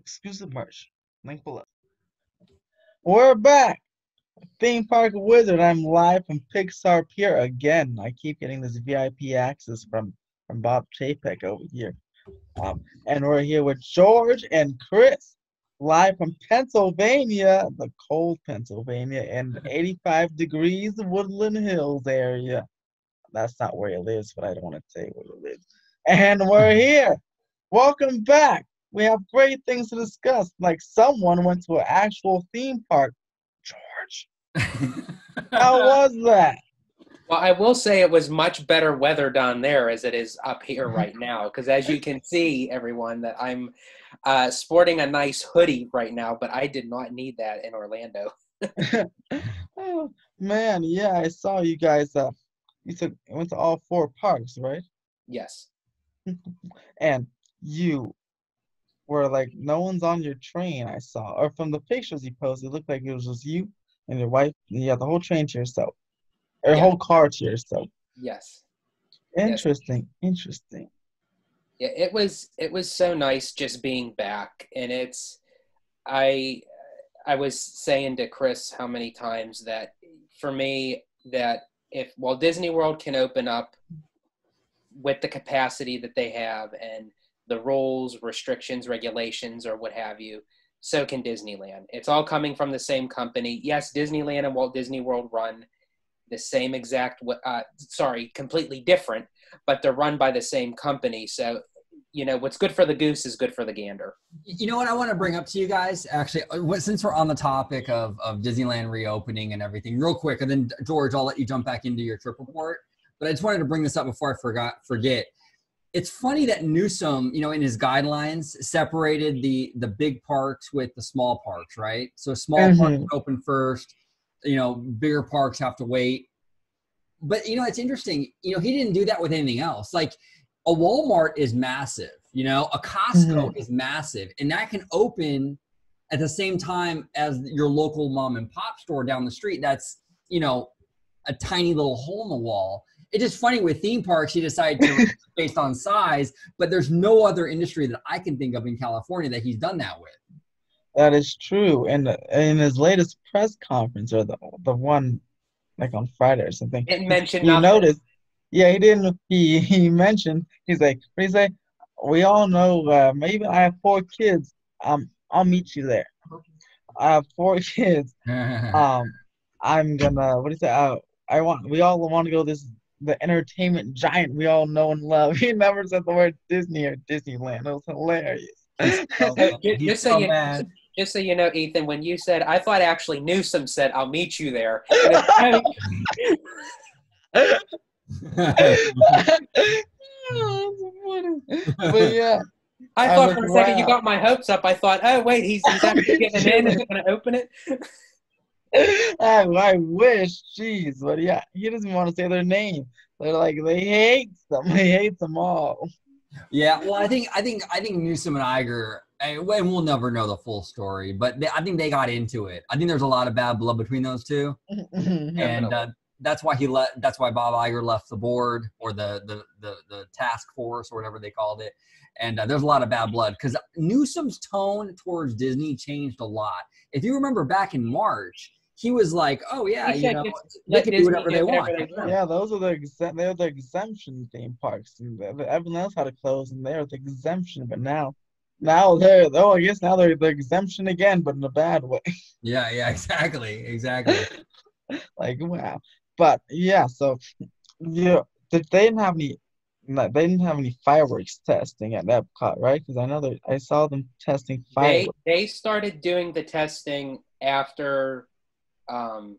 all exclusive merch. Link below. We're back. Theme Park Wizard. I'm live from Pixar Pier again. I keep getting this VIP access from from Bob Chapek over here. Um, and we're here with George and Chris, live from Pennsylvania, the cold Pennsylvania, and 85 degrees Woodland Hills area. That's not where he lives, but I don't want to say where he lives. And we're here. Welcome back. We have great things to discuss. Like someone went to an actual theme park. George, how was that? Well, I will say it was much better weather down there as it is up here right now. Because as you can see, everyone, that I'm uh, sporting a nice hoodie right now, but I did not need that in Orlando. oh, man, yeah, I saw you guys. Uh, you said you went to all four parks, right? Yes. and you were like, no one's on your train. I saw, or from the pictures you posted, it looked like it was just you and your wife. And you had the whole train to yourself, or Yeah. whole car to yourself. Yes. Interesting, interesting. Yeah, it was it was so nice just being back, and it's I I was saying to Chris how many times that for me that if Walt Disney World can open up with the capacity that they have and the rules, restrictions, regulations, or what have you, so can Disneyland. It's all coming from the same company. Yes, Disneyland and Walt Disney World run the same exact, uh, sorry, completely different, but they're run by the same company. So, you know, what's good for the goose is good for the gander. You know what I want to bring up to you guys, actually, uh, since we're on the topic of, of Disneyland reopening and everything, real quick, and then George, I'll let you jump back into your trip report. But I just wanted to bring this up before I forgot forget. It's funny that Newsom, you know, in his guidelines, separated the the big parks with the small parks, right? So small parks Mhm. open first, you know, bigger parks have to wait. But you know, it's interesting. You know, he didn't do that with anything else. Like a Walmart is massive, you know, a Costco is massive, and that can open at the same time as your local mom and pop store down the street. That's, you know, a tiny little hole in the wall. It's just funny with theme parks, you decide to based on size, but there's no other industry that I can think of in California that he's done that with. That is true. And in his latest press conference, or the the one like on Friday or something, It mentioned you noticed. Yeah, he didn't. He he mentioned. He's like, what he say? We all know. Uh, maybe I have four kids. Um, I'll meet you there. I have four kids. Um, I'm gonna. What do you say? Uh, I want. We all want to go this the entertainment giant we all know and love. He never said the word Disney or Disneyland. It was hilarious. So, Ju- just so so you- mad. Just so you know, Ethan, when you said, I thought actually Newsom said, I'll meet you there. But yeah, I I thought for a second you got my hopes up. I thought, oh, wait, he's, he's actually getting in and going to open it. I, wish, jeez, but yeah, he doesn't want to say their name. They're like they hate them. They hate them all. Yeah, well, I think I think I think Newsom and Iger, eh, and we'll never know the full story, but they, I think they got into it. I think there's a lot of bad blood between those two, and uh, that's why he let. That's why Bob Iger left the board or the the the, the task force or whatever they called it. And uh, there's a lot of bad blood because Newsom's tone towards Disney changed a lot. If you remember back in March, he was like, "Oh yeah, He you know, they can do Disney whatever do they whatever want." they want. yeah, those are the exempt. They're the exemption theme parks. And the- the- everyone else had to close, and they're the exemption. But now, now they're oh, I guess now they're the exemption again, but in a bad way. Yeah, yeah, exactly, exactly. like wow. But yeah, so yeah, they didn't have any? no, They didn't have any fireworks testing at Epcot, right? Because I know that I saw them testing They, fireworks. they started doing the testing after um,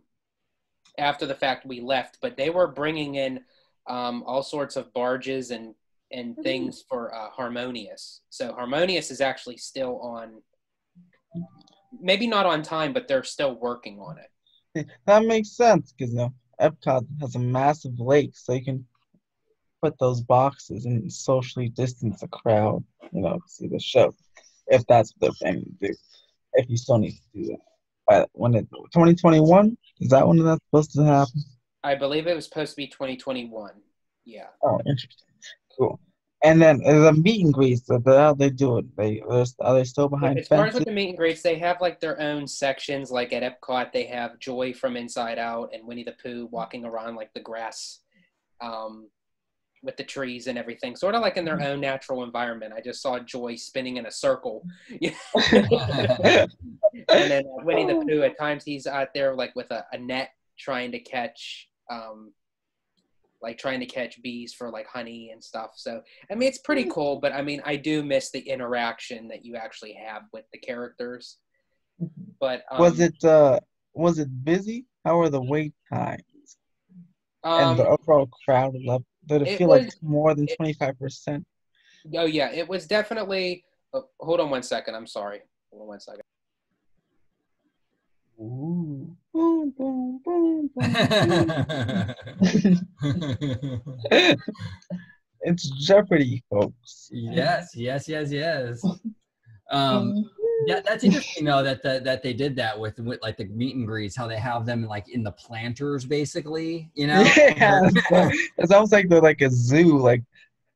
after the fact we left, but they were bringing in um, all sorts of barges and and things for uh, Harmonious. So Harmonious is actually still on, maybe not on time, but they're still working on it. That makes sense because you know Epcot has a massive lake, so you can put those boxes and socially distance a crowd, you know, to see the show, if that's what they're planning to do. If you still need to do that, but when it 2021 is that when that's supposed to happen? I believe it was supposed to be 2021. Yeah. Oh, interesting. Cool. And then uh, the meet and greets, how they do it? They they're- they still behind as far as with the meet and greets, they have like their own sections. Like at Epcot, they have Joy from Inside Out and Winnie the Pooh walking around like the grass, um, with the trees and everything, sort of like in their own natural environment. I just saw Joy spinning in a circle, and then uh, Winnie the Pooh. At times, he's out there like with a, a net trying to catch, um, like trying to catch bees for like honey and stuff. So I mean, it's pretty cool. But I mean, I do miss the interaction that you actually have with the characters. But um, was it uh was it busy? How were the wait times and Um, the overall crowd level? Did it, it feel like more than twenty five percent? oh yeah, it was definitely. Oh, hold on one second. I'm sorry. Hold on one second. Ooh. Boom, boom, boom, boom, boom. it's Jeopardy, folks. yes, yes, yes, yes. Um, yeah, that's interesting though that that that they did that with with like the meet and greets, how they have them like in the planters, basically. You know. Yeah, it's, like- almost like they're like a zoo, like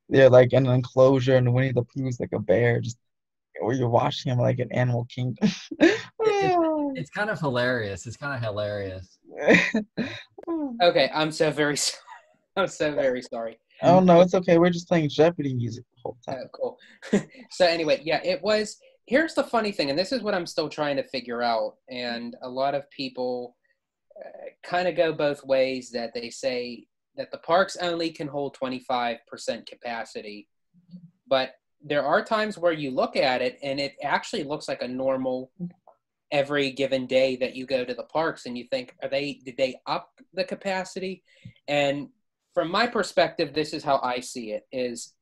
they're like in an enclosure, and Winnie the Pooh's like a bear, just where you're watching him like an Animal Kingdom. Ah. It's kind of hilarious. It's kind of hilarious. Okay, I'm so very. Sorry. I'm so very sorry. oh no, it's okay. We're just playing Jeopardy music the whole time. Oh, cool. so anyway, yeah, it was. Here's the funny thing, and this is what I'm still trying to figure out. And a lot of people uh, kind of go both ways. That they say that the parks only can hold 25% capacity, but there are times where you look at it and it actually looks like a normal every given day that you go to the parks and you think are they did they up the capacity and from my perspective this is how i see it is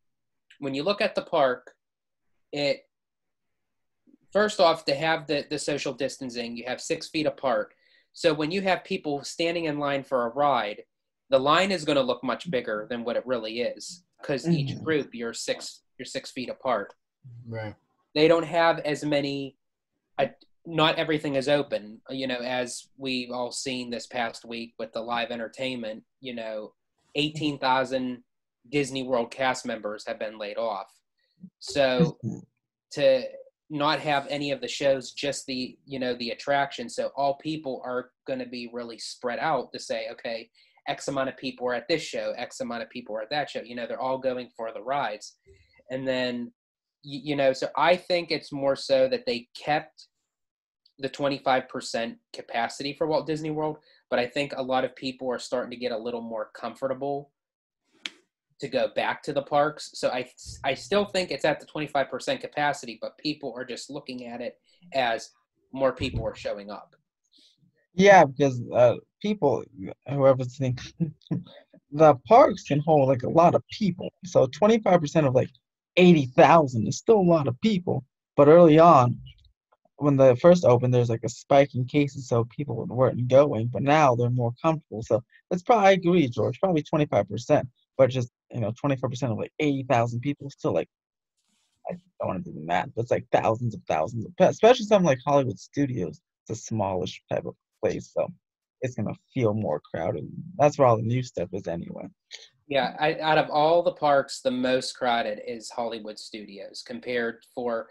when you look at the park it first off to have the, the social distancing you have six feet apart so when you have people standing in line for a ride the line is going to look much bigger than what it really is because each Mhm. group you're six you're six feet apart Right. they don't have as many uh, not everything is open you know as we've all seen this past week with the live entertainment you know 18,000 Disney World cast members have been laid off so to not have any of the shows just the you know the attraction. So all people are going to be really spread out to say okay x amount of people are at this show x amount of people are at that show. You know they're all going for the rides. And then you, you know so i think it's more so that they kept the 25% capacity for walt disney world but i think a lot of people are starting to get a little more comfortable to go back to the parks so i i still think it's at the 25% capacity but people are just looking at it as more people are showing up Yeah, because uh, people, whoever's thinking, the parks can hold like a lot of people. So 25% of like 80,000 is still a lot of people. But early on, when they first opened, there's like a spike in cases, so people weren't going. But now they're more comfortable. So that's probably, I agree, George, probably 25%. But just, you know, 24% of like 80,000 people, still like, I don't want to do the math, but it's like thousands of thousands, of, especially something like Hollywood Studios. It's a smallish type of place, so it's gonna feel more crowded. That's where all the new stuff is anyway. Yeah, I, out of all the parks, the most crowded is Hollywood Studios compared for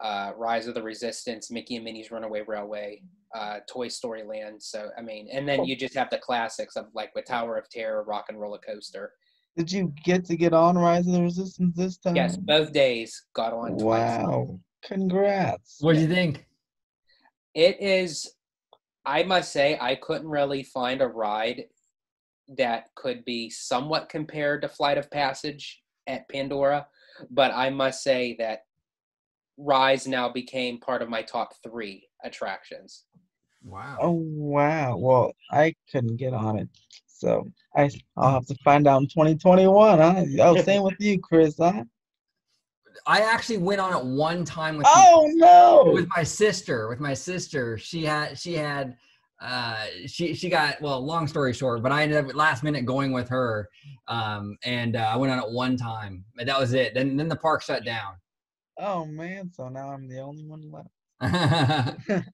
uh, Rise of the Resistance, Mickey and Minnie's Runaway Railway, uh, Toy Story Land. So I mean, and then you just have the classics of like with Tower of Terror, Rock and Roller Coaster. Did you get to get on Rise of the Resistance this time? Yes, both days got on twice. Wow! Congrats. What do you think? It is, I must say, I couldn't really find a ride that could be somewhat compared to Flight of Passage at Pandora, but I must say that Rise now became part of my top three attractions. Wow. Oh wow! Well, I couldn't get on it, so I I'll have to find out in 2021. Huh? Oh, same with you, Chris. Huh? I actually went on it one time with Oh no! with my sister. With my sister, she had she had uh she she got well long story short but i ended up last minute going with her um and uh, i went on it one time and that was it then then the park shut down Oh man! So now I'm the only one left.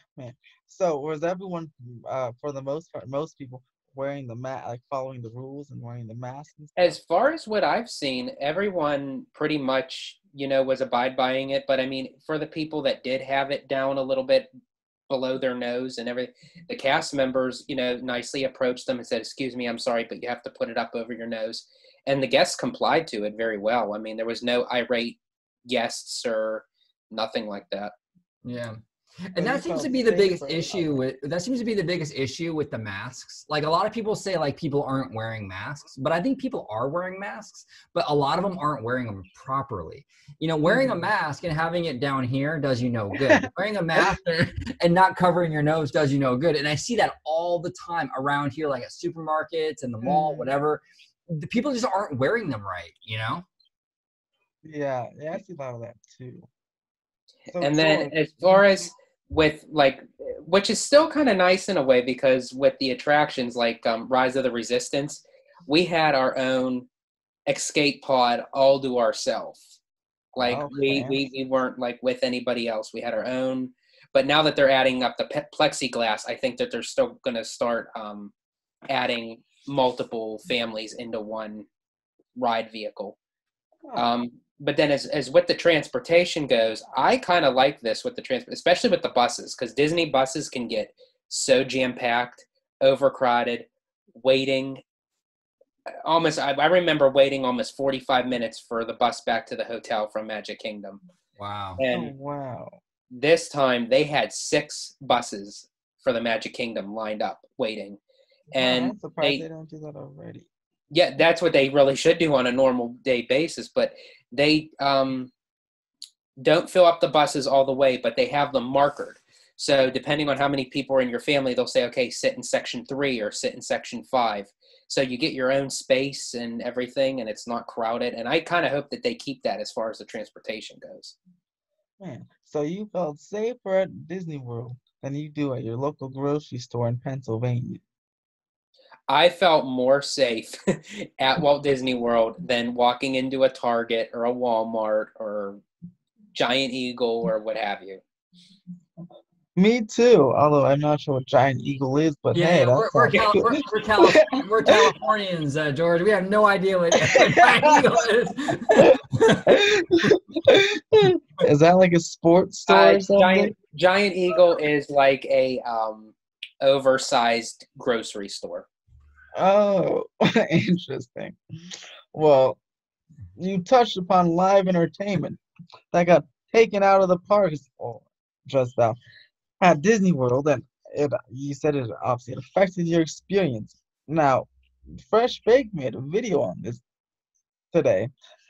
Man, so was everyone uh, for the most part, most people wearing the mat, like following the rules and wearing the mask? And stuff? As far as what I've seen, everyone pretty much, you know, was abide buying it. But I mean, for the people that did have it down a little bit below their nose and everything, the cast members, you know, nicely approached them and said, "Excuse me, I'm sorry, but you have to put it up over your nose." And the guests complied to it very well. I mean, there was no irate guests or nothing like that. Yeah. So And that seems to be the biggest issue with that seems to be the biggest issue with the masks. Like a lot of people say like people aren't wearing masks, but I think people are wearing masks, but a lot of them aren't wearing them properly. You know, wearing a Mhm. mask and having it down here does you no good. wearing a mask and, and not covering your nose does you no good. And I see that all the time around here like at supermarkets and the mall, Mhm. whatever. The people just aren't wearing them right, you know? Yeah, yeah, I see a lot of that too. So, and then George, as far as think- with like which is still kind of nice in a way because with the attractions like um, rise of the resistance we had our own escape pod all to ourselves like we, we we weren't like with anybody else. We had our own. But now that they're adding up the plexiglass i think that they're still going to start um, adding multiple families into one ride vehicle. Oh, um, but then as, as with the transportation goes, I kind of like this with the transport, especially with the buses, because Disney buses can get so jam packed, overcrowded, waiting. Uh, almost, I, I remember waiting almost 45 minutes for the bus back to the hotel from Magic Kingdom. Wow. oh, And wow. this time they had six buses for the Magic Kingdom lined up waiting. Wow, And I'm surprised they- they don't do that already. Yeah that's what they really should do on a normal day basis but they um, don't fill up the buses all the way but they have them markered. So depending on how many people are in your family they'll say okay sit in section three or sit in section five. So you get your own space and everything and it's not crowded and i kind of hope that they keep that as far as the transportation goes. Man, so you felt safer at Disney World than you do at your local grocery store in Pennsylvania. I felt more safe at Walt Disney World than walking into a Target or a Walmart or Giant Eagle or what have you. Me too, although I'm not sure what Giant Eagle is, but Yeah, hey, yeah, that we're, we're, Cali- we're, we're, Cali- we're Californians, uh, George. We have no idea what Giant Eagle is. is that like a sports store Uh, or something? Giant Giant Eagle is like a um, oversized grocery store. Oh, interesting. Well, you touched upon live entertainment that got taken out of the parks just now at Disney World, and it, you said it obviously it affected your experience. Now, Fresh Baked made a video on this today,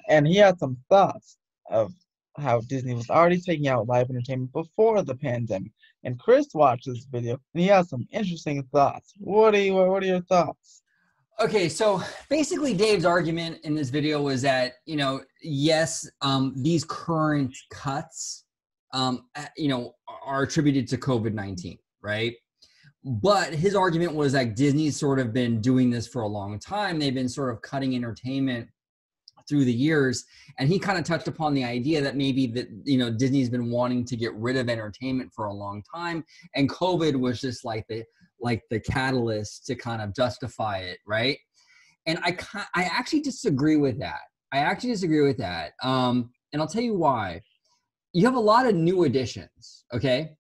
and he had some thoughts of how Disney was already taking out live entertainment before the pandemic. And Chris watched this video, and he has some interesting thoughts. What are you? What are your thoughts? Okay, so basically, Dave's argument in this video was that you know, yes, um, these current cuts, um, you know, are attributed to COVID nineteen, right? But his argument was that Disney's sort of been doing this for a long time. They've been sort of cutting entertainment through the years, and he kind of touched upon the idea that maybe that you know Disney's been wanting to get rid of entertainment for a long time, and COVID was just like the like the catalyst to kind of justify it, right? And I I actually disagree with that. I actually disagree with that. Um, and I'll tell you why. You have a lot of new additions, okay?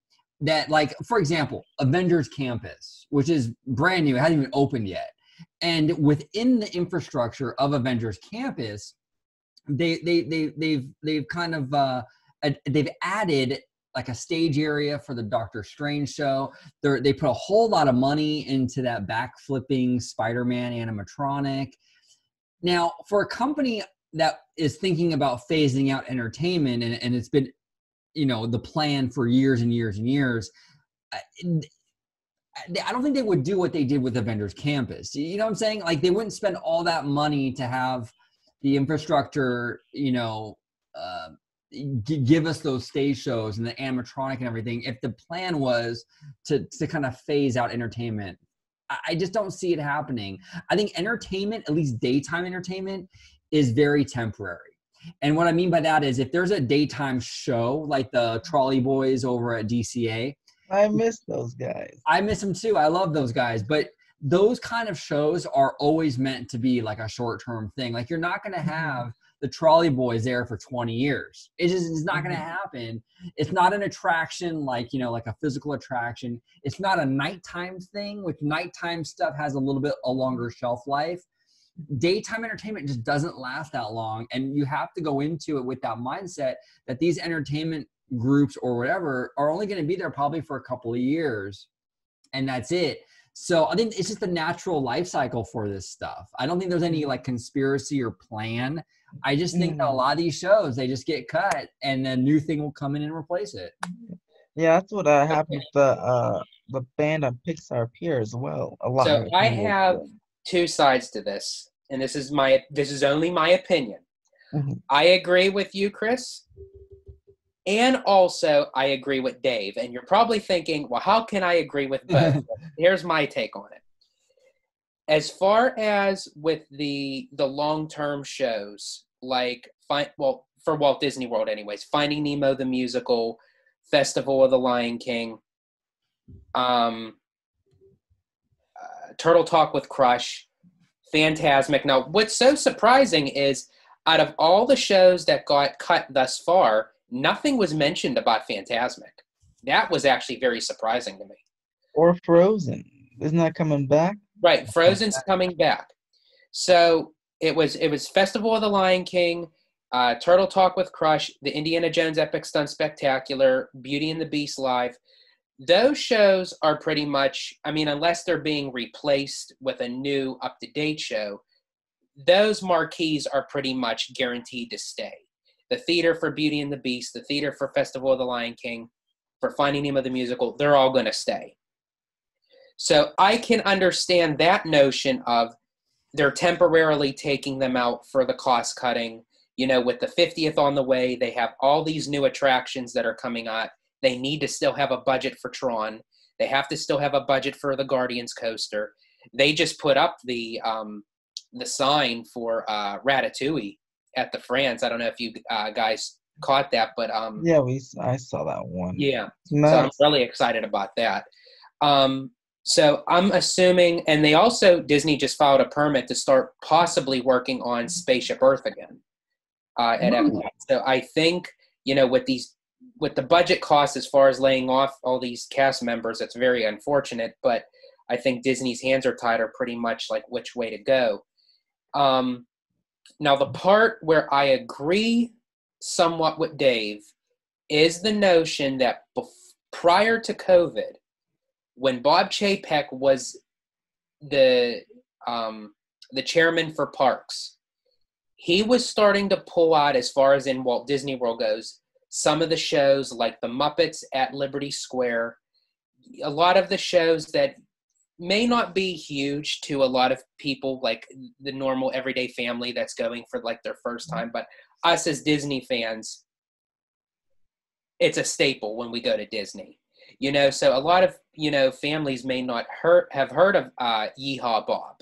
That like, for example, Avengers Campus, which is brand new, it hasn't even opened yet. And within the infrastructure of Avengers Campus, they they they they've they've kind of uh, they've added like a stage area for the Doctor Strange show. They're, they put a whole lot of money into that backflipping Spider-Man animatronic. Now, for a company that is thinking about phasing out entertainment, and, and it's been, you know, the plan for years and years and years, I don't think they would do what they did with Avengers Campus. You know what I'm saying? Like they wouldn't spend all that money to have the infrastructure, you know, uh, g- give us those stage shows and the animatronic and everything if the plan was to to kind of phase out entertainment I, I just don't see it happening i think entertainment at least daytime entertainment is very temporary and what i mean by that is if there's a daytime show like the trolley boys over at dca I miss those guys. I miss them too. I love those guys, but those kind of shows are always meant to be like a short term thing. Like you're not going to mm-hmm. have the trolley boys there for 20 years. It just is not going to mm-hmm. happen. It's not an attraction like, you know, like a physical attraction. It's not a nighttime thing, which nighttime stuff has a little bit a longer shelf life. Daytime entertainment just doesn't last that long. And you have to go into it with that mindset that these entertainment groups or whatever are only going to be there probably for a couple of years. And that's it. So I think it's just the natural life cycle for this stuff. I don't think there's any like conspiracy or plan. I just think that a Mm. lot of these shows they just get cut and a new thing will come in and replace it. Yeah, that's what uh, happened with the uh the band on Pixar Pier as well. A lot. So I have two sides to this, and this is my this is only my opinion. Mhm. I agree with you, Chris. And also, I agree with Dave. And you're probably thinking, well, how can I agree with both? Here's my take on it. As far as with the the long term shows, like find well for Walt Disney World, anyways, Finding Nemo the musical, Festival of the Lion King, um, uh, Turtle Talk with Crush, Fantasmic. Now, what's so surprising is out of all the shows that got cut thus far, nothing was mentioned about Fantasmic. That was actually very surprising to me. or Frozen. Isn't that coming back? Right, Frozen's coming back. So it was it was Festival of the Lion King, uh, Turtle Talk with Crush, the Indiana Jones Epic Stunt Spectacular, Beauty and the Beast live. Those shows are pretty much, I mean, unless they're being replaced with a new up to date show, those marquees are pretty much guaranteed to stay. The theater for Beauty and the Beast, the theater for Festival of the Lion King, for Finding Nemo the musical, they're all going to stay. So I can understand that notion of they're temporarily taking them out for the cost cutting. You know, with the 50th on the way, they have all these new attractions that are coming out. They need to still have a budget for Tron. They have to still have a budget for the Guardians coaster. They just put up the um, the sign for uh, Ratatouille at the France. I don't know if you uh, guys caught that, but um, Yeah, we. I saw that one. yeah. Nice. So I'm really excited about that. Um, so I'm assuming, and they also Disney just filed a permit to start possibly working on Spaceship Earth again uh, at. So I think you know with these with the budget costs as far as laying off all these cast members, it's very unfortunate. But I think Disney's hands are tied are pretty much like which way to go. Um, now the part where I agree somewhat with Dave is the notion that bef- prior to COVID, when Bob Chapek was the um, the chairman for parks, he was starting to pull out, as far as in Walt Disney World goes, some of the shows like the Muppets at Liberty Square, a lot of the shows that may not be huge to a lot of people, like the normal everyday family that's going for like their first time, but us as Disney fans, it's a staple when we go to Disney. You know, so a lot of you know families may not heard have heard of uh, Yeehaw Bob,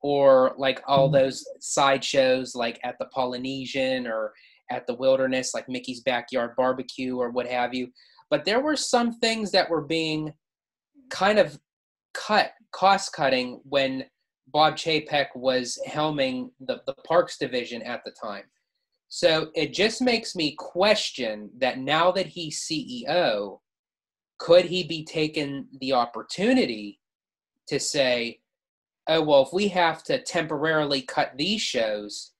or like all Mhm. those side shows like at the Polynesian or at the Wilderness, like Mickey's Backyard Barbecue or what have you. But there were some things that were being kind of cut, cost cutting when Bob Chapek was helming the, the parks division at the time. So it just makes me question that now that he's CEO, could he be taking the opportunity to say, oh, well, if we have to temporarily cut these shows,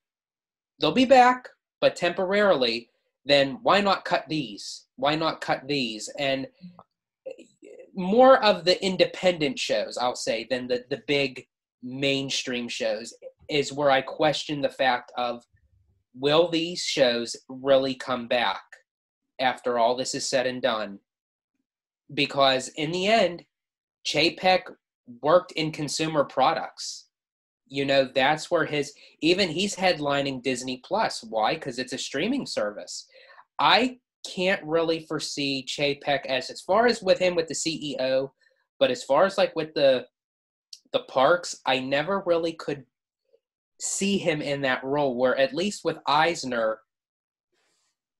they'll be back, but temporarily, then why not cut these? Why not cut these? And more of the independent shows, I'll say, than the, the big mainstream shows is where I question the fact of will these shows really come back after all this is said and done? Because in the end, Chapek worked in consumer products. You know, that's where his even he's headlining Disney Plus. Why? Because it's a streaming service. I can't really foresee Chapek as as far as with him with the CEO, but as far as like with the the parks, I never really could see him in that role where at least with Eisner,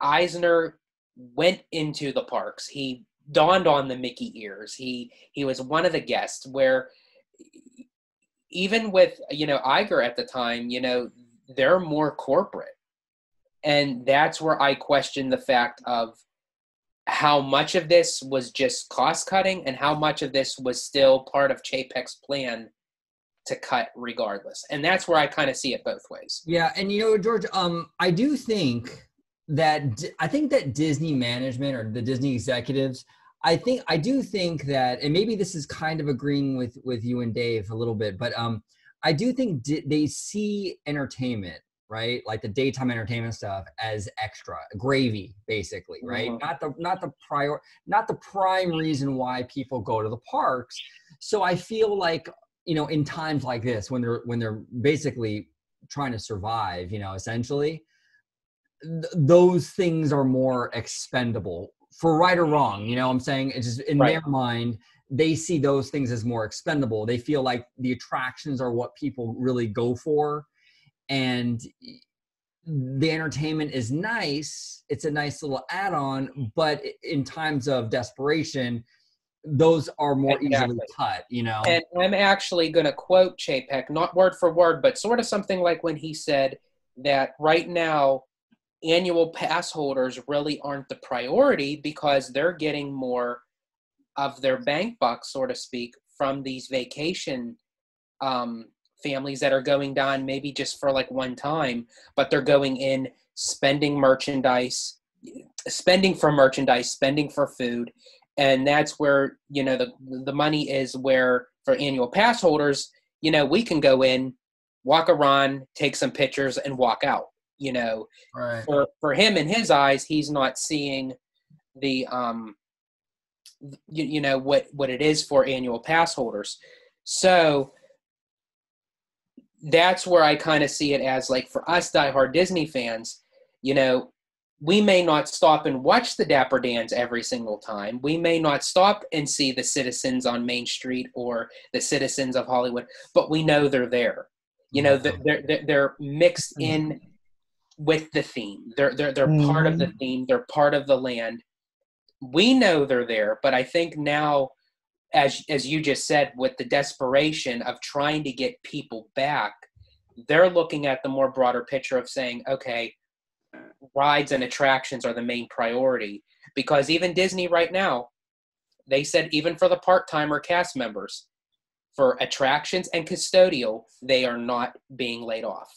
Eisner went into the parks. He donned on the Mickey ears. He he was one of the guests where even with you know Iger at the time, you know, they're more corporate, and that's where I question the fact of how much of this was just cost cutting and how much of this was still part of Chapek's plan to cut regardless. And that's where I kind of see it both ways. Yeah, and you know, George, um, I do think that I think that Disney management or the Disney executives, I think I do think that, and maybe this is kind of agreeing with with you and Dave a little bit, but um, I do think they see entertainment right? Like the daytime entertainment stuff as extra gravy basically right? Mm-hmm. not the not the prior not the prime reason why people go to the parks. So i feel like you know in times like this when they're when they're basically trying to survive you know essentially th- those things are more expendable for right or wrong you know i'm saying? It's just in right. their mind they see those things as more expendable. They feel like the attractions are what people really go for and the entertainment is nice it's a nice little add-on but in times of desperation those are more exactly. easily cut you know and i'm actually going to quote chapek not word for word but sort of something like when he said that right now annual pass holders really aren't the priority because they're getting more of their bank bucks so to speak from these vacation um, families that are going down maybe just for like one time, but they're going in spending merchandise, spending for merchandise, spending for food, and that's where you know the the money is where for annual pass holders, you know, we can go in, walk around, take some pictures, and walk out. You know, right. for for him in his eyes, he's not seeing the um you, you know what what it is for annual pass holders. So that's where I kind of see it as like for us diehard Disney fans, you know, we may not stop and watch the Dapper Dans every single time. We may not stop and see the citizens on Main Street or the citizens of Hollywood, but we know they're there. You know, they're they're, they're mixed mm-hmm. in with the theme. They're they're they're mm-hmm. part of the mm-hmm. theme. They're part of the land. We know they're there, but I think now as as you just said, with the desperation of trying to get people back, they're looking at the more broader picture of saying, okay, rides and attractions are the main priority. Because even Disney right now, they said even for the part timer cast members, for attractions and custodial, they are not being laid off.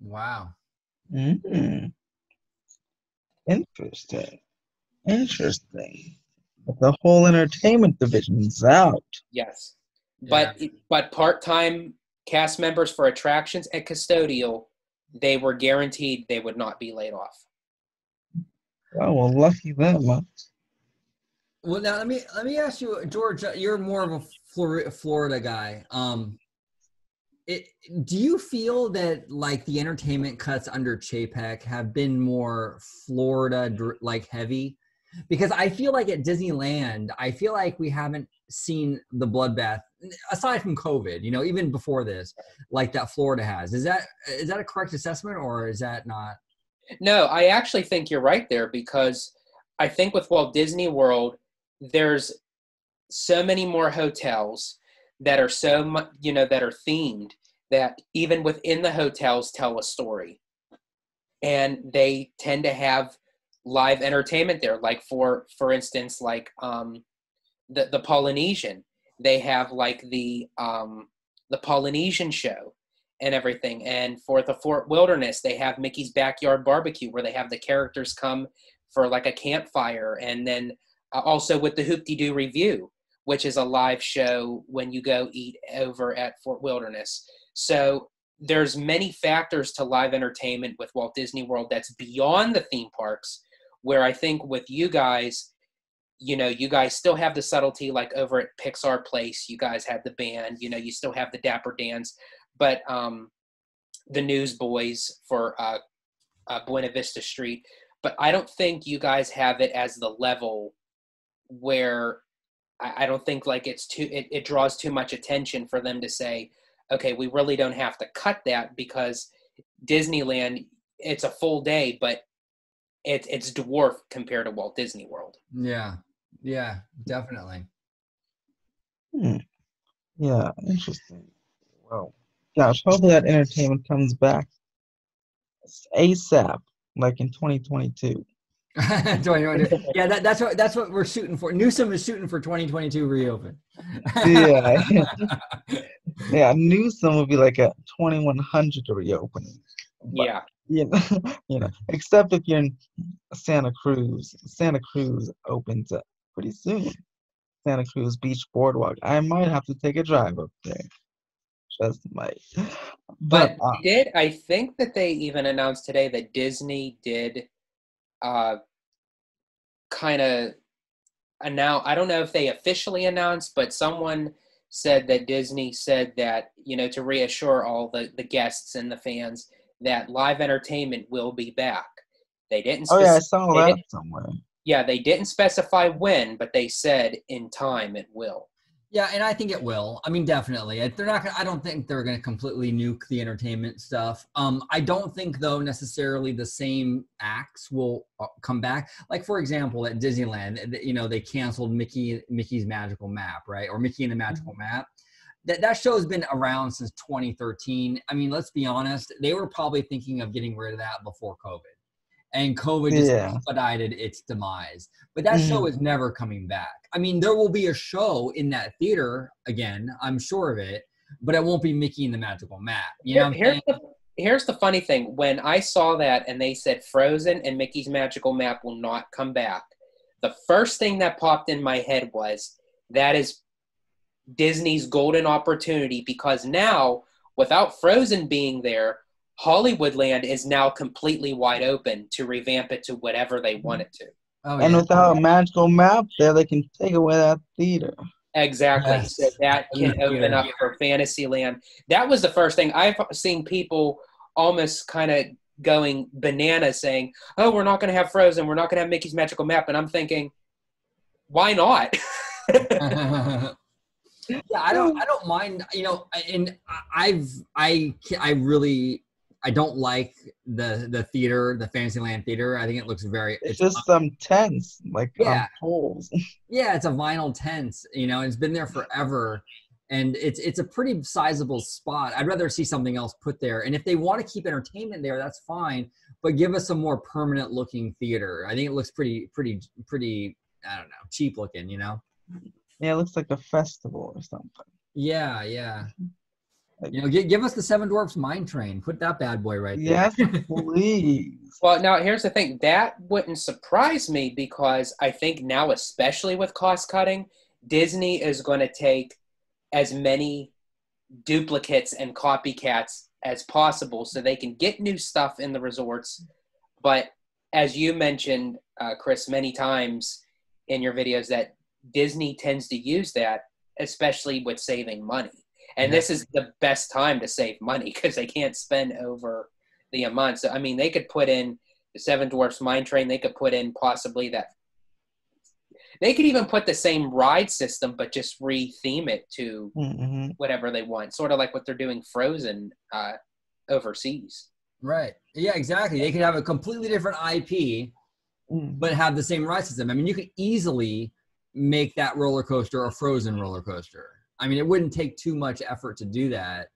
Wow. Mm-hmm. Interesting. Interesting the whole entertainment division's out. Yes, but yeah. but part-time cast members for attractions and custodial, they were guaranteed they would not be laid off. Oh well, lucky them. Well, now let me let me ask you, George. You're more of a Florida guy. Um, it, do you feel that like the entertainment cuts under Chapek have been more Florida like heavy? Because I feel like at Disneyland, I feel like we haven't seen the bloodbath aside from COVID. You know, even before this, like that Florida has. Is that is that a correct assessment or is that not? No, I actually think you're right there because I think with Walt Disney World, there's so many more hotels that are so you know, that are themed that even within the hotels tell a story. And they tend to have live entertainment there. Like for for instance, like um, the the Polynesian, they have like the um, the Polynesian show and everything. And for the Fort Wilderness, they have Mickey's Backyard Barbecue, where they have the characters come for like a campfire, and then uh, also with the Hoop-Dee-Doo Revue, which is a live show when you go eat over at Fort Wilderness. So there's many factors to live entertainment with Walt Disney World that's beyond the theme parks where I think with you guys, you know, you guys still have the subtlety like over at Pixar Place, you guys have the band, you know, you still have the Dapper Dans, but um, the Newsboys for uh, uh, Buena Vista Street. But I don't think you guys have it as the level where I, I don't think like it's too, it, it draws too much attention for them to say, okay, we really don't have to cut that because Disneyland, it's a full day, but it, it's dwarfed compared to Walt Disney World. Yeah, yeah, definitely. Hmm. Yeah, interesting. Oh, gosh, hopefully that entertainment comes back ASAP, like in 2022. 2022. yeah, that, that's what that's what we're shooting for. Newsom is shooting for 2022 reopen. yeah, yeah. Newsom would be like a 2100 reopening. But, Yeah. you know, you know, except if you're in Santa Cruz. Santa Cruz opens up pretty soon. Santa Cruz Beach Boardwalk. I might have to take a drive up there. Just might. But But uh, did I think that they even announced today that Disney did uh kind of announce I don't know if they officially announced, but someone said that Disney said that, you know, to reassure all the, the guests and the fans that live entertainment will be back. They didn't oh yeah, I saw that didn't- somewhere. yeah, they didn't specify when, but they said in time it will. Yeah, and I think it will. I mean, definitely. They're not. Gonna, I don't think they're going to completely nuke the entertainment stuff. Um, I don't think though necessarily the same acts will uh, come back. Like for example, at Disneyland, you know, they canceled Mickey Mickey's Magical Map, right? Or Mickey and the Magical Map. That that show's been around since 2013. I mean, let's be honest. They were probably thinking of getting rid of that before COVID, and COVID just Yeah. expedited its demise. But that show mm-hmm. is never coming back. I mean, there will be a show in that theater again. I'm sure of it, but it won't be Mickey and the Magical Map. You know, what I'm here's the here's the funny thing. When I saw that and they said Frozen and Mickey's Magical Map will not come back, the first thing that popped in my head was that is Disney's golden opportunity because now, without Frozen being there, Hollywoodland is now completely wide open to revamp it to whatever they want it to. Oh, And yeah. without a magical map there, they can take away that theater. Exactly. Yes. So that can Yeah. open up for Fantasyland. That was the first thing I've seen people almost kind of going bananas saying, "Oh, we're not going to have Frozen. We're not going to have Mickey's Magical Map." And I'm thinking, why not? yeah, I don't. I don't mind. You know, and I- I've. I. I really. I don't like the the theater, the Fantasyland theater. I think it looks very. It's just some tents, like Yeah. um, poles. yeah, it's a vinyl tent. You know, it's been there forever, and it's it's a pretty sizable spot. I'd rather see something else put there. And if they want to keep entertainment there, that's fine. But give us a more permanent looking theater. I think it looks pretty pretty pretty. I don't know, cheap looking. You know. Yeah, it looks like a festival or something. Yeah, yeah. You know, give, give us the Seven Dwarfs Mine Train. Put that bad boy right there. Yes, please. well, now here's the thing. That wouldn't surprise me because I think now, especially with cost cutting, Disney is going to take as many duplicates and copycats as possible so they can get new stuff in the resorts. But as you mentioned, uh, Chris, many times in your videos, that Disney tends to use that, especially with saving money. And Yeah. this is the best time to save money because they can't spend over the amount. So, I mean, they could put in the Seven Dwarfs Mine Train, they could put in possibly that. They could even put the same ride system, but just re-theme it to hmm whatever they want, sort of like what they're doing Frozen uh, overseas. Right. Yeah, exactly. They could have a completely different IP, Mm. but have the same ride system. I mean, you could easily make that roller coaster a frozen roller coaster. I mean, it wouldn't take too much effort to do that.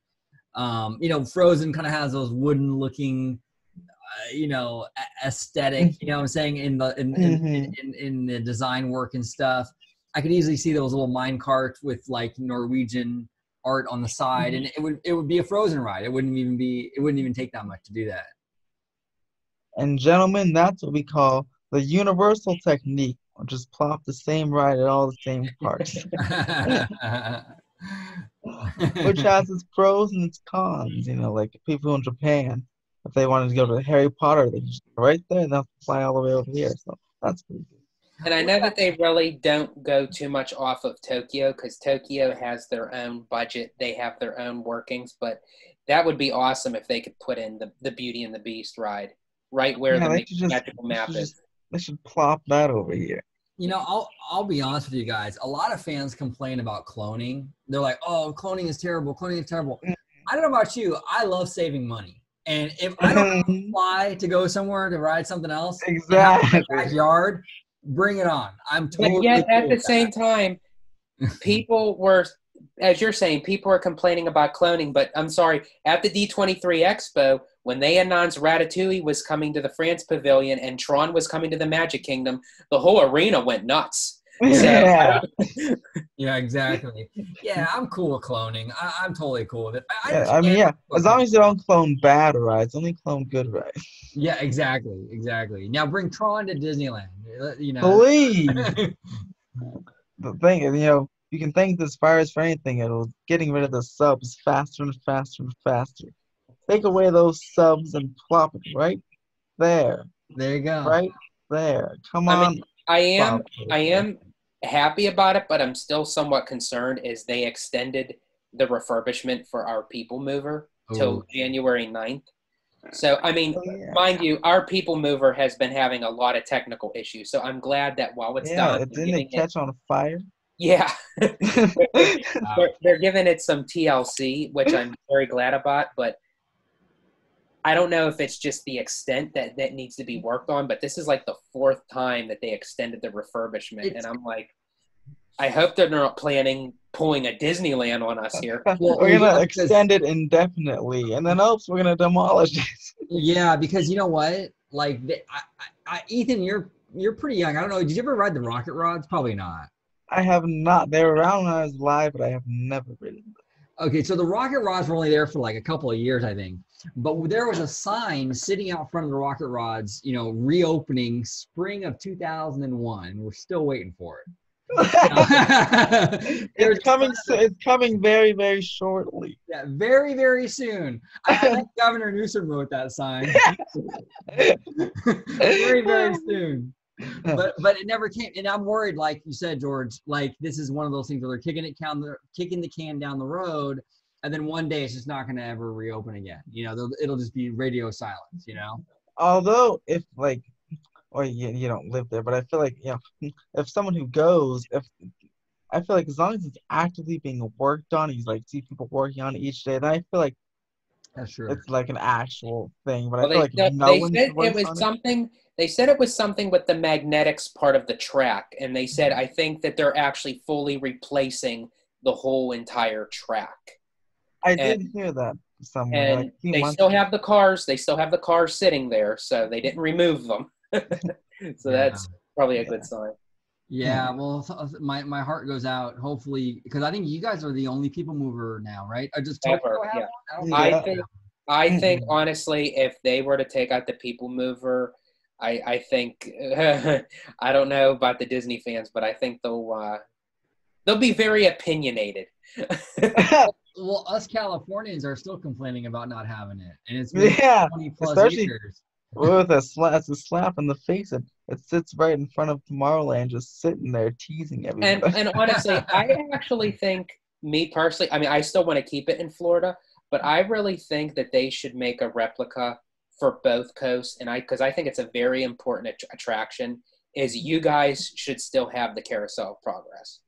Um, you know, Frozen kind of has those wooden looking, uh, you know, a- aesthetic, you know what I'm saying, in the in, in, Mhm. in, in the design work and stuff. I could easily see those little mine carts with like Norwegian art on the side, and it would it would be a frozen ride. It wouldn't even be it wouldn't even take that much to do that. And gentlemen, that's what we call the universal technique. Or just plop the same ride at all the same parks. which has its pros and its cons. You know, like people in Japan, if they wanted to go to Harry Potter, they just go right there and they'll fly all the way over here. So that's pretty good. And I know that they really don't go too much off of Tokyo because Tokyo has their own budget, they have their own workings, but that would be awesome if they could put in the, the Beauty and the Beast ride right where Yeah, the they just- magical map is. just- They should plop that over here. You know, I'll I'll be honest with you guys. A lot of fans complain about cloning. They're like, "Oh, cloning is terrible. Cloning is terrible." Mm-hmm. I don't know about you. I love saving money, and if I don't to fly to go somewhere to ride something else, Exactly. backyard, bring it on. I'm totally. But yet, cool at the same time, people were as you're saying, people are complaining about cloning, but I'm sorry, at the D23 Expo, when they announced Ratatouille was coming to the France Pavilion and Tron was coming to the Magic Kingdom, the whole arena went nuts. So, yeah. Yeah, exactly. Yeah, I'm cool with cloning. I, I'm totally cool with it. I, yeah. I mean, yeah. As long as you don't clone bad rides, only clone good rides. Yeah, exactly, exactly. Now bring Tron to Disneyland. uh, You know. Please. the thing is, you know, you can thank this virus for anything. It'll getting rid of the subs faster and faster and faster. Take away those subs and plop it right there, there you go. right there. Come I on. mean, I am. I am happy about it, but I'm still somewhat concerned as they extended the refurbishment for our people mover till January 9th. So, I mean, Oh, yeah. mind you, our people mover has been having a lot of technical issues. So I'm glad that while it's Yeah, done, it didn't it giving it- catch on fire? yeah, they're, they're giving it some TLC, which I'm very glad about. But I don't know if it's just the extent that that needs to be worked on. But this is like the fourth time that they extended the refurbishment, It's- and I'm like, I hope they're not planning pulling a Disneyland on us here. Well, we're gonna extend it indefinitely, and then oops, we're gonna demolish it. Yeah, because you know what? Like, they, I, I, I, Ethan, you're you're pretty young. I don't know. Did you ever ride the rocket rods? Probably not. I have not. They were around when I was live, but I have never ridden. Okay, so the rocket rods were only there for like a couple of years, I think. But there was a sign sitting out front of the rocket rods, you know, reopening spring of 2001. We're still waiting for it. It's coming. It's coming very, very shortly. Yeah, very, very soon. I think Governor Newsom wrote that sign. very, very soon. But but it never came, and I'm worried. Like you said, George, like this is one of those things where they're kicking it down the kicking the can down the road, and then one day it's just not going to ever reopen again. You know, they'll- it'll just be radio silence. You know. Although, if like, or you, you don't live there, but I feel like you know, if someone who goes, if I feel like as long as it's actively being worked on, you like see people working on it each day, then I feel like That's true. it's like an actual thing. But Well, I they, feel like said- if no they one said it was on something. They said it was something with the magnetics part of the track, and they said mm-hmm. I think that they're actually fully replacing the whole entire track. I did hear that somewhere. And like, they still ago. have the cars. They still have the cars sitting there, so they didn't remove them. so that's probably a good sign. Yeah, hmm. well, th- uh, th- my, my heart goes out. Hopefully, because I think you guys are the only people mover now, right? Uh, i just Ever, Tokyo yeah. I don't Yeah. know. I think I think Mhm. honestly, if they were to take out the people mover, I I think I don't know about the Disney fans, but I think they'll uh, they'll be very opinionated. Well, us Californians are still complaining about not having it, and it's been yeah, 20 plus especially- years. with a slap, it's a slap in the face, and it sits right in front of Tomorrowland, just sitting there teasing everybody. and and honestly, I actually think me personally, I mean, I still want to keep it in Florida, but I really think that they should make a replica for both coasts, and I because I think it's a very important att- attraction. Is you guys should still have the Carousel of Progress.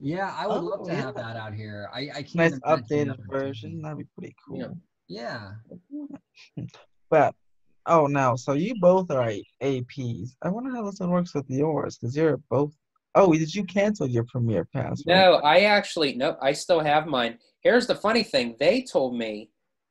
Yeah, I would Oh, love to oh, have that out here. I, I can't nice updated another version. That'd be pretty cool. Yeah. Yeah. But oh no, so you both are APs. I wonder how this one works with yours, because you're both. Oh, did you cancel your premiere pass? right? No, I actually no, I still have mine. Here's the funny thing: they told me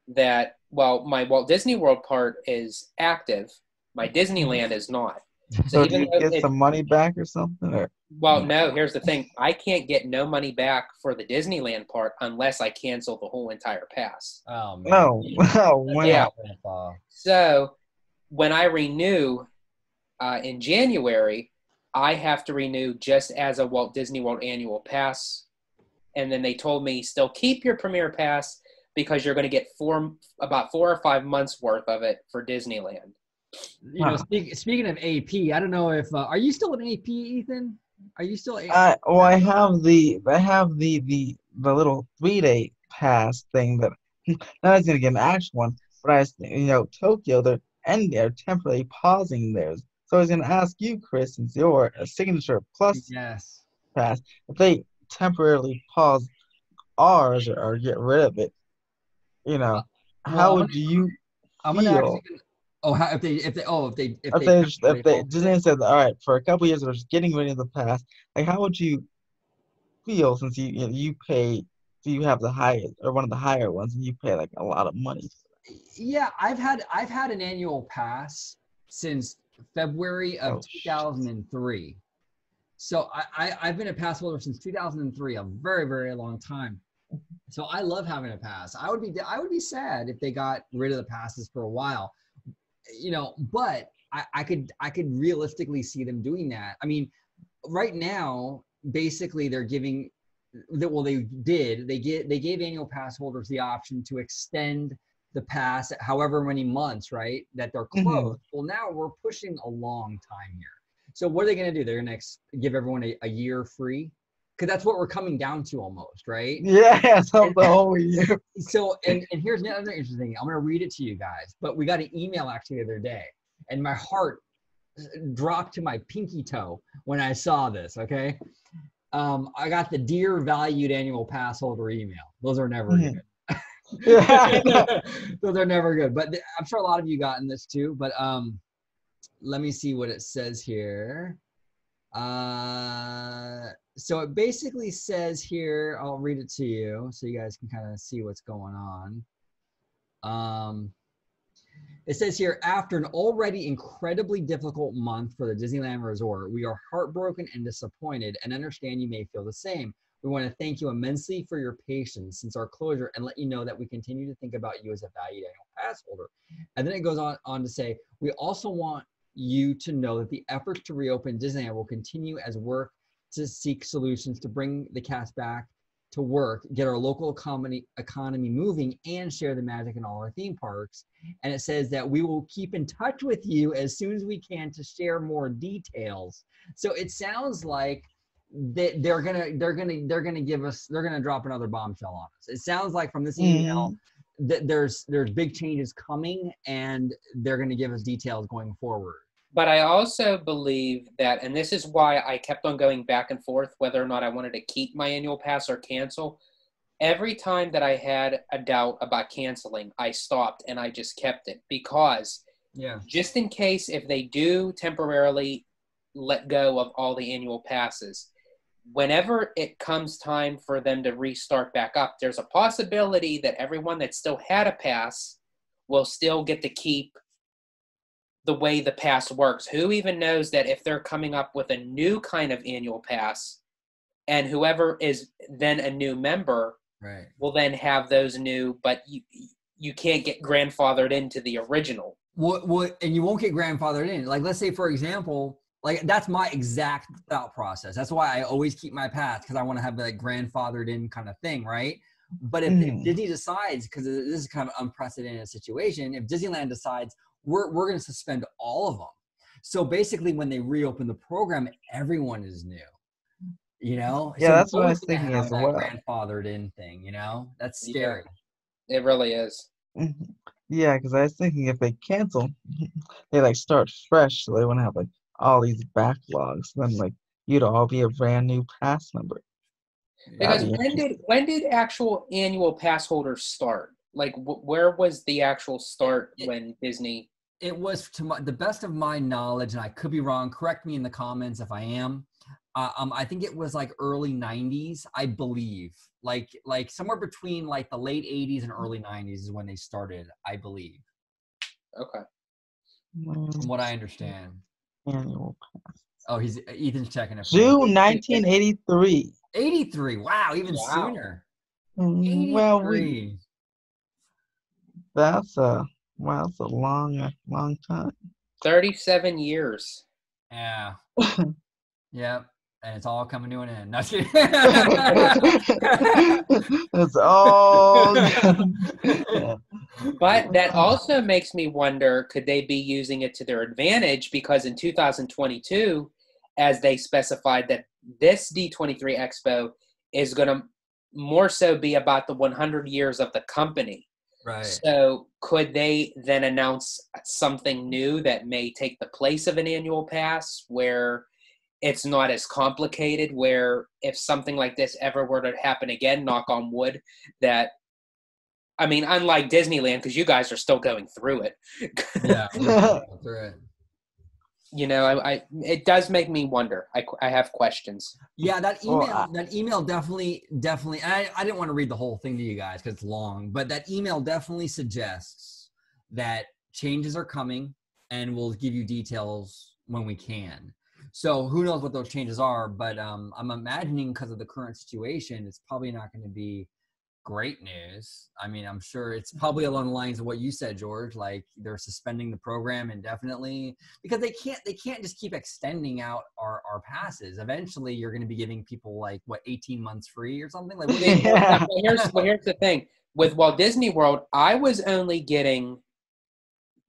that well, my Walt Disney World part is active, my Disneyland is not. So do even you get it- some money back or something? Or Well, no. Here's the thing: I can't get no money back for the Disneyland part unless I cancel the whole entire pass. Oh man. no? Oh wow. Yeah. So when I renew uh, in January, I have to renew just as a Walt Disney World annual pass. And then they told me still keep your premier pass because you're going to get four about four or five months worth of it for Disneyland. You know, speak, speaking of AP, I don't know if uh, are you still an AP, Ethan? Are you still? A- I well, I have the I have the the the little three day pass thing that now I was gonna get an actual one, but I was you know Tokyo they're and they're temporarily pausing theirs. So I was gonna ask you, Chris, since you're a signature plus yes. pass, if they temporarily pause ours or, or get rid of it, you know, how would you I'm gonna feel actually. Oh, how, if they if they oh if they if, if they they, just- if they Disney said all right for a couple years we're just getting rid of the past. like how would you feel since you you, know, you pay you have the highest or one of the higher ones and you pay like a lot of money yeah i've had i've had an annual pass since february of Oh, shit. 2003 so I, I i've been a pass holder since 2003 a very very long time so i love having a pass. I would be i would be sad if they got rid of the passes for a while you know but i, I could i could realistically see them doing that. I mean right now basically they're giving that well they did they get they gave annual pass holders the option to extend the pass however many months right that they're Mhm. closed. Well now we're pushing a long time here. So what are they going to do? They're going to ex- give everyone a, a year free because that's what we're coming down to almost right? Yeah so the whole year. So and, and here's another interesting thing i'm going to read it to you guys but we got an email actually the other day and my heart dropped to my pinky toe when i saw this okay? Um, i got the dear valued annual pass holder email. Those are never Mhm. good. Yeah those are never good but th- i'm sure a lot of you gotten this too but um let me see what it says here. Uh so it basically says here i'll read it to you so you guys can kind of see what's going on um it says here after an already incredibly difficult month for the disneyland resort we are heartbroken and disappointed and understand you may feel the same we want to thank you immensely for your patience since our closure and let you know that we continue to think about you as a valued annual pass holder. And then it goes on, on to say, we also want you to know that the efforts to reopen Disneyland will continue as work to seek solutions to bring the cast back to work, get our local economy economy moving, and share the magic in all our theme parks. And it says that we will keep in touch with you as soon as we can to share more details. So it sounds like that they're gonna they're gonna they're gonna give us they're gonna drop another bombshell on us. It sounds like from this email mm-hmm. that there's there's big changes coming and they're gonna give us details going forward. But I also believe that, and this is why I kept on going back and forth whether or not I wanted to keep my annual pass or cancel. Every time that I had a doubt about canceling, I stopped and I just kept it because Yeah. just in case if they do temporarily let go of all the annual passes, whenever it comes time for them to restart back up, there's a possibility that everyone that still had a pass will still get to keep the way the pass works. Who even knows that if they're coming up with a new kind of annual pass and whoever is then a new member Right. will then have those new but you you can't get grandfathered into the original. What what and you won't get grandfathered in. Like let's say for example, like that's my exact thought process. That's why I always keep my path because I want to have that grandfathered in kind of thing, right? But if, if Mhm. Disney decides, because this is kind of unprecedented situation, if Disneyland decides we're we're going to suspend all of them, so basically when they reopen the program, everyone is new. You know? Yeah, So that's what I was thinking as that well. Grandfathered in thing, you know? That's Yeah. scary. It really is. Mhm. Yeah, because I was thinking if they cancel, they like start fresh, so they wouldn't have like all these backlogs. Then like you'd all be a brand new pass member. Because be when did when did actual annual pass holders start? Like wh- where was the actual start It- when Disney? It was to my, the best of my knowledge, and I could be wrong. Correct me in the comments if I am. Uh, um, I think it was like early '90s, I believe. Like like somewhere between like the late '80s and early '90s is when they started, I believe, Okay. Mm, from what I understand. Annual. Oh, he's Ethan's checking it. June 1983. '83. Wow, even Wow. sooner. Mm, Well, we, that's a wow, that's a long, uh, long time. Thirty-seven years. Yeah. yep. And it's all coming to an end. Not kidding. it's all. Yeah. But that also makes me wonder could they be using it to their advantage? Because in 2022, as they specified, that this D23 Expo is going to more so be about the 100 years of the company. Right. So could they then announce something new that may take the place of an annual pass where it's not as complicated where if something like this ever were to happen again knock on wood that I mean unlike Disneyland because you guys are still going through it Yeah. we're through it. You know, I, I it does make me wonder. I, I have questions. Yeah, that email Well, I- that email definitely definitely and I, I didn't want to read the whole thing to you guys because it's long, but that email definitely suggests that changes are coming and we'll give you details when we can. So who knows what those changes are, but um, I'm imagining because of the current situation, it's probably not going to be great news. I mean, I'm sure it's mm-hmm. probably along the lines of what you said, George. Like they're suspending the program indefinitely because they can't they can't just keep extending out our our passes. Eventually, you're going to be giving people like what 18 months free or something like. What do Yeah. well, here's well, here's the thing with Walt Disney World. I was only getting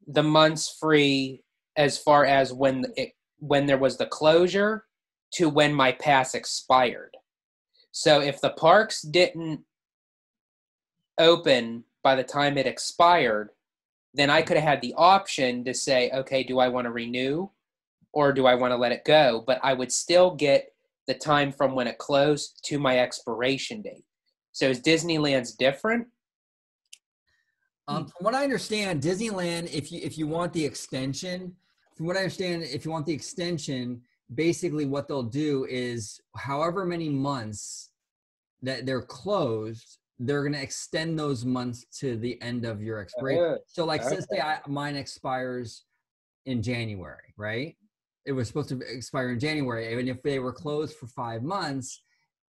the months free as far as when it when there was the closure to when my pass expired. So if the parks didn't open by the time it expired, then I could have had the option to say, okay, do I want to renew or do I want to let it go? But I would still get the time from when it closed to my expiration date. So is Disneyland's different? Um, from what I understand, Disneyland, if you if you want the extension, from what I understand, if you want the extension, basically what they'll do is however many months that they're closed, they're gonna extend those months to the end of your expiration. So like say- say. I, mine expires in January, right? It was supposed to expire in January, and if they were closed for five months,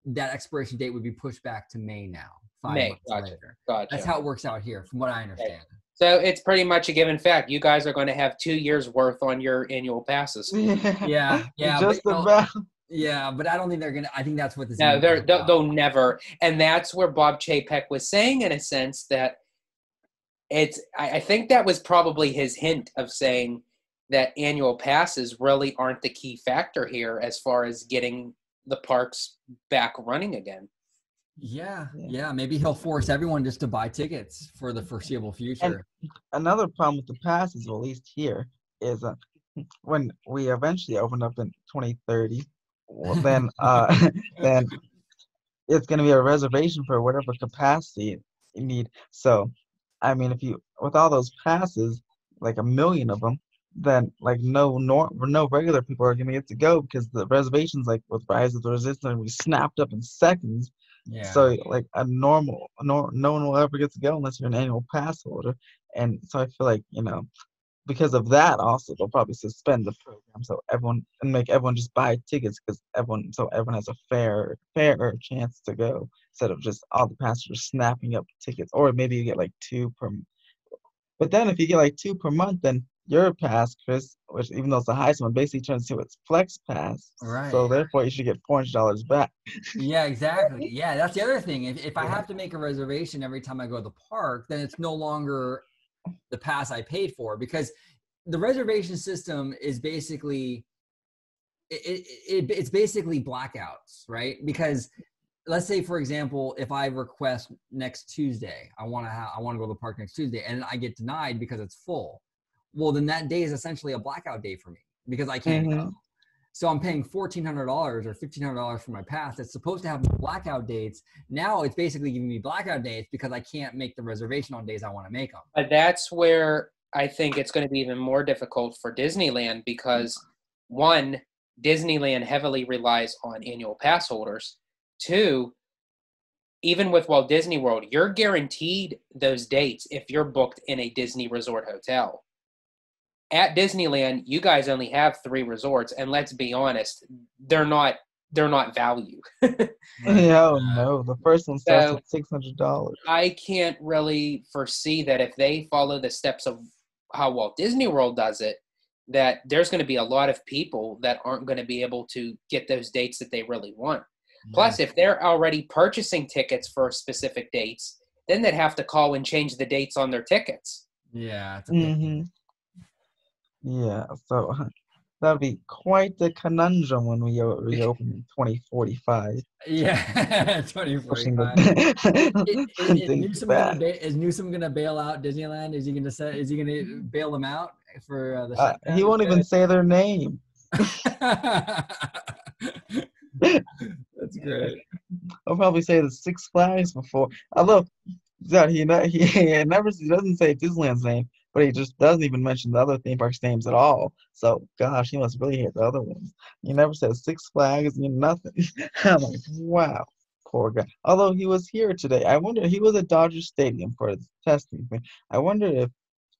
that expiration date would be pushed back to May now. Five May, months gotcha. later. Gotcha. That's how it works out here, from what I understand. so it's pretty much a given fact. You guys are going to have two years worth on your annual passes. Yeah, yeah, Just but, no, about. Yeah, but I don't think they're gonna. I think that's what this. No, email they're they'll, they'll never. And that's where Bob Chapek was saying, in a sense, that it's. I, I think that was probably his hint of saying that annual passes really aren't the key factor here as far as getting the parks back running again. Yeah, Yeah. yeah. Maybe he'll force everyone just to buy tickets for the foreseeable future. Another problem with the passes, well, at least here, is uh, when we eventually open up in 2030, well, then uh, then it's going to be a reservation for whatever capacity you need. So, I mean, if you with all those passes, like a million of them, then like no nor no regular people are going to get to go because the reservations, like with Rise of the Resistance, be snapped up in seconds. yeah. So like a normal, no, no one will ever get to go unless you're an annual pass holder. And so I feel like you know, because of that, also they'll probably suspend the program so everyone and make everyone just buy tickets because everyone so everyone has a fair fairer chance to go instead of just all the passengers snapping up tickets. Or maybe you get like two per. But then if you get like two per month, then your pass, Chris, which even though it's the highest one, basically turns into its flex pass. Right. So therefore, you should get four hundred dollars back. Yeah, exactly. Yeah, that's the other thing. If, if I have to make a reservation every time I go to the park, then it's no longer the pass I paid for because the reservation system is basically it, it, it it's basically blackouts, right? Because let's say for example, if I request next Tuesday, I want to ha- I want to go to the park next Tuesday and I get denied because it's full. Well, then that day is essentially a blackout day for me because I can't Mhm. So I'm paying fourteen hundred dollars or fifteen hundred dollars for my pass. That's supposed to have blackout dates. Now it's basically giving me blackout dates because I can't make the reservation on days I want to make them. But that's where I think it's going to be even more difficult for Disneyland because one, Disneyland heavily relies on annual pass holders. Two, even with Walt Disney World, you're guaranteed those dates if you're booked in a Disney resort hotel. At Disneyland, you guys only have three resorts, and let's be honest, they're not they're not value. Yeah, oh no, the first one starts So- at six hundred dollars. I can't really foresee that if they follow the steps of how Walt Disney World does it, that there's going to be a lot of people that aren't going to be able to get those dates that they really want. Plus, if they're already purchasing tickets for specific dates, then they'd have to call and change the dates on their tickets. yeah, it's a big- hmm Yeah, so that'll be quite the conundrum when we reopen in twenty forty five. yeah, twenty Pushing Is, is, Newsom gonna ba- is Newsom gonna bail out Disneyland? Is he gonna say? Is he gonna bail them out for uh, the? Uh, he won't even say their name. That's great. I'll probably say the Six Flags before. Although, that he ne- he never he doesn't say Disneyland's name, but he just doesn't even mention the other theme parks names at all. So, gosh, he must really hate the other ones. He never said Six Flags, you nothing. I'm like, wow, poor guy. Although he was here today, I wonder he was at Dodger Stadium for his testing thing. I wonder if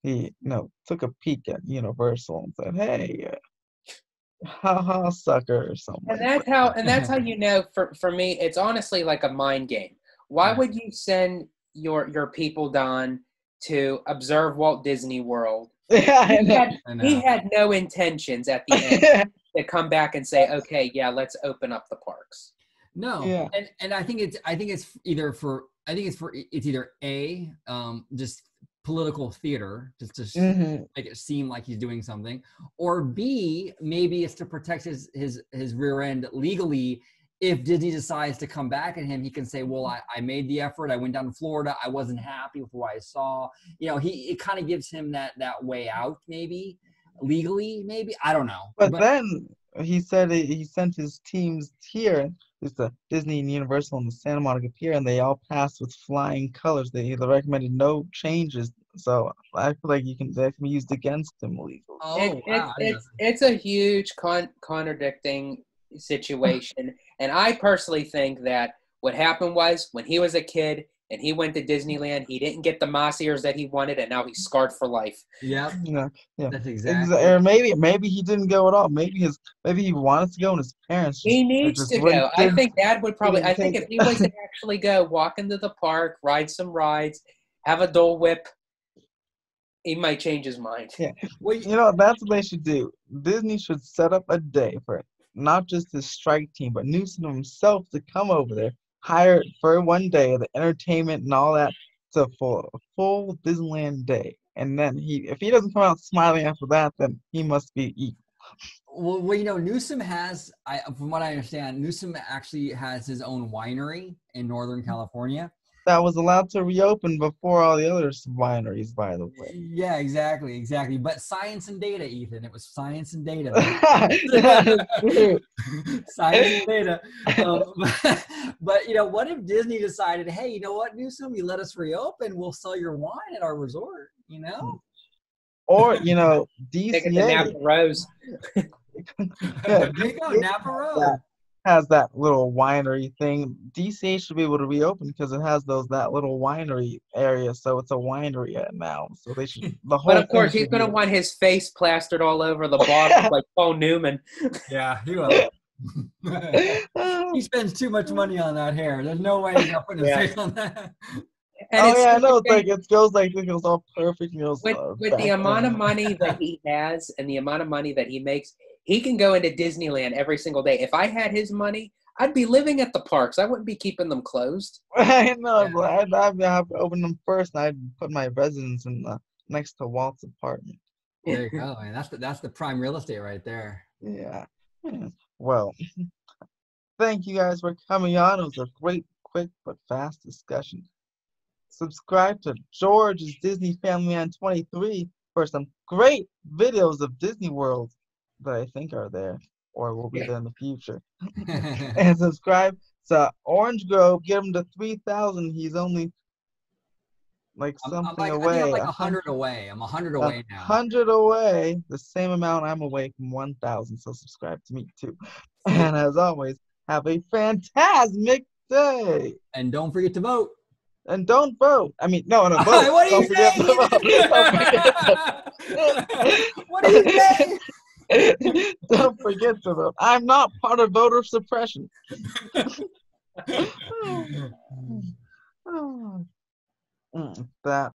he, you know, took a peek at Universal and said, "Hey, uh, ha ha, sucker," or something. And that's how and that's how you know for for me it's honestly like a mind game. Why would you send your your people Don to observe Walt Disney World? yeah, I He had, I know. he had no intentions at the end to come back and say, "Okay, yeah, let's open up the parks." No. Yeah. And and I think it's I think it's either for I think it's for it's either A, um, just political theater, just to s- Mhm. make it seem like he's doing something, or B, maybe it's to protect his his his rear end legally. If Disney decides to come back at him, he can say, "Well, I, I made the effort. I went down to Florida. I wasn't happy with what I saw." You know, he it kind of gives him that that way out, maybe legally, maybe I don't know. But then he said he he sent his teams here. It's the Disney and Universal and the Santa Monica Pier, and they all passed with flying colors. They they recommended no changes. So I feel like you can that can be used against him legally. oh It- wow, I it's it's a huge con- contradicting situation, and I personally think that what happened was when he was a kid and he went to Disneyland, he didn't get the moss ears that he wanted, and now he's scarred for life. Yeah, You know, that's exactly. or maybe maybe he didn't go at all. Maybe his maybe he wanted to go, and his parents. He just- needs just to go. I think Dad would probably. I think if he was to actually go, walk into the park, ride some rides, have a Dole Whip, he might change his mind. Yeah. Well, you- You know, that's what they should do. Disney should set up a day for not just his strike team, but Newsom himself to come over there, hire for one day of the entertainment and all that to full a full Disneyland day. And then he, if he doesn't come out smiling after that, then he must be evil. Well, well, you know, Newsom has, I, from what I understand, Newsom actually has his own winery in Northern mm-hmm. California. That was allowed to reopen before all the other wineries, by the way. Yeah, exactly, exactly. But science and data, Ethan. It was science and data. Science and data. Um, but you know, what if Disney decided, hey, you know what, Newsom, you let us reopen, we'll sell your wine at our resort. You know, Or you know, Take it to Napa Rose. Yeah. there you go, Napa Road. Yeah. has that little winery thing. DCA should be able to reopen because it has those that little winery area, so it's a winery now. So they should the whole. But of course, he's gonna want his face plastered all over the bottle like Paul Newman. Yeah, he will. he spends too much money on that hair. There's no way he's gonna put his Yeah. face on that. And oh yeah, I know. It's like it goes like it goes all perfect. It goes, with with the amount of money that he has and the amount of money that he makes, he can go into Disneyland every single day. If I had his money, I'd be living at the parks. I wouldn't be keeping them closed. I know. Yeah. but I'd, I'd have to open them first, and I'd put my residence in the, next to Walt's apartment. There you go, man. That's the that's the prime real estate right there. Yeah. yeah. Well, thank you guys for coming on. It was a great, quick, but fast discussion. Subscribe to George's Disney Family Man 23 for some great videos of Disney World that I think are there or will be Yeah. there in the future. and subscribe to Orange Grove. Get him to 3,000. He's only like I'm, something I'm like, away. I'm like a a hundred away. I'm a hundred a away now. hundred away, the same amount I'm away from 1,000. So subscribe to me too. And as always, have a fantastic day. And don't forget to vote. And don't vote. I mean, no, no, vote. what are you saying? vote. Don't forget what are you saying? don't forget to vote. I'm not part of voter suppression. Oh, oh. Mm, that